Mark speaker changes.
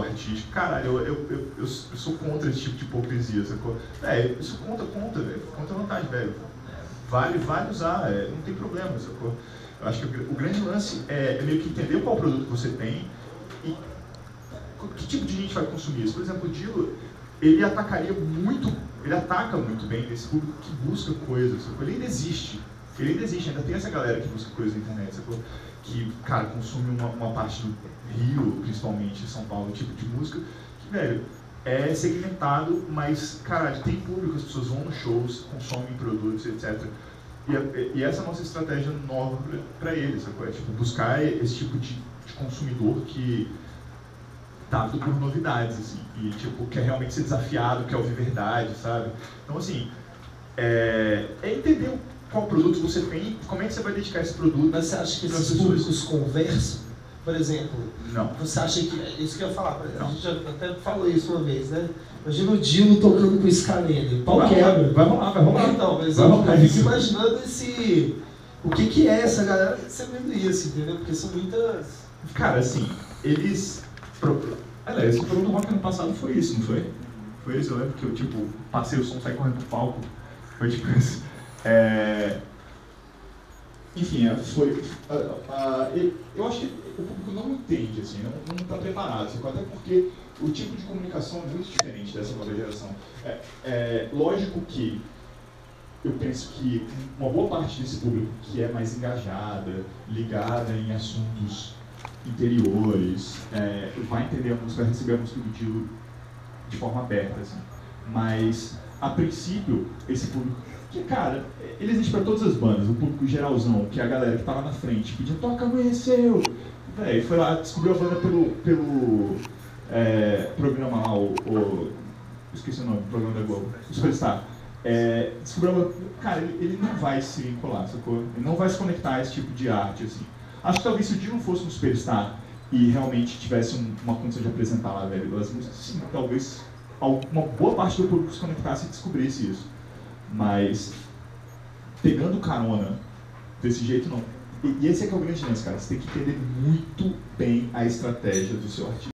Speaker 1: do artista. Caralho, eu, eu, eu, eu, sou contra esse tipo de hipocrisia, sacou? É, isso conta, conta, velho. Conta vantagem, velho. Vale, vale usar, é, não tem problema, sacou? Eu acho que o, grande lance é, é meio que entender qual produto você tem e que tipo de gente vai consumir isso. Por exemplo, o Dilo, ele atacaria muito, ele ataca muito bem esse público que busca coisas, sacou? Ele ainda existe. Ele ainda existe, ainda tem essa galera que busca coisas na internet, sacou? que, cara, consome uma, uma parte do Rio, principalmente, São Paulo, tipo de música, que, velho, é segmentado, mas, caralho, tem público, as pessoas vão nos shows, consomem produtos, etc. E, e essa é a nossa estratégia nova para eles, sacou? É, tipo, buscar esse tipo de, de consumidor que tá por novidades, assim, e, tipo, quer realmente ser desafiado, quer ouvir verdade, sabe? Então, assim, é, é entender qual produto você tem, como é que você vai dedicar esse produto.
Speaker 2: Mas você acha que esses públicos conversam? Por exemplo,
Speaker 1: não.
Speaker 2: você acha que. É isso que eu ia falar, a gente já até falou isso uma vez, né? Imagina o Dino tocando com o Scalene, pau vai quebra.
Speaker 1: Vai rolar, vai rolar.
Speaker 2: Então, mas vai eu, rolar fico imaginando esse. O que, que é essa galera recebendo isso, entendeu? Porque são muitas.
Speaker 1: Cara, assim, eles. Aliás, esse programa do rock ano passado foi isso, não foi? Foi isso, eu lembro que eu, tipo, passei o som, saí correndo pro palco. Foi tipo isso. É, enfim, é, foi, eu acho que o público não entende, assim, não está preparado, assim, até porque o tipo de comunicação é muito diferente dessa nova geração. É, é, lógico que eu penso que uma boa parte desse público que é mais engajada, ligada em assuntos interiores, é, vai entender a música, vai receber a música do Dilo de forma aberta, assim. Mas, a princípio, esse público que, cara, ele existe para todas as bandas, o público geralzão, que é a galera que tá lá na frente, pedindo, toca, conheceu. Véi, foi lá, descobriu a banda pelo, pelo é, programa lá, o, o, Esqueci o nome, o programa da Globo, o Superstar. É, descobriu Cara, ele, ele, não vai se vincular, sacou? Ele não vai se conectar a esse tipo de arte, assim. Acho que talvez se o dia não fosse um Superstar e realmente tivesse um, uma condição de apresentar lá, velho, as músicas, sim, talvez uma boa parte do público se conectasse e descobrisse isso. Mas pegando carona desse jeito não. E, esse é que é o grande lance, cara. Você tem que entender muito bem a estratégia do seu artista.